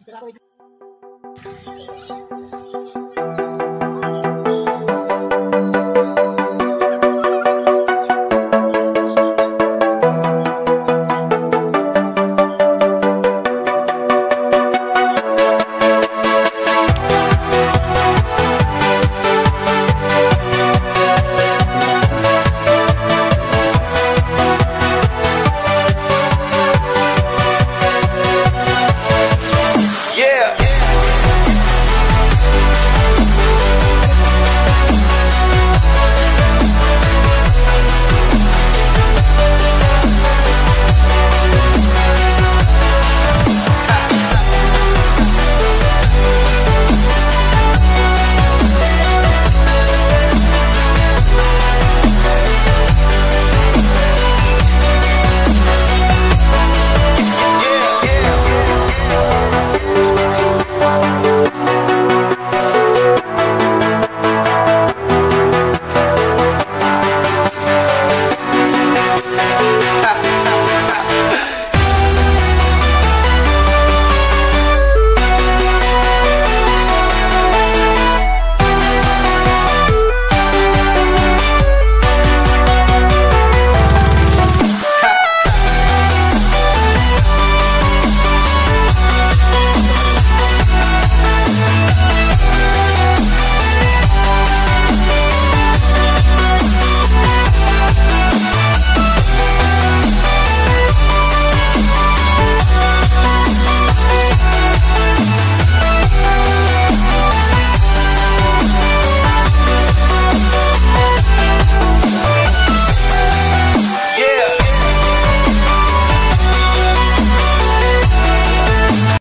ఇక్కడ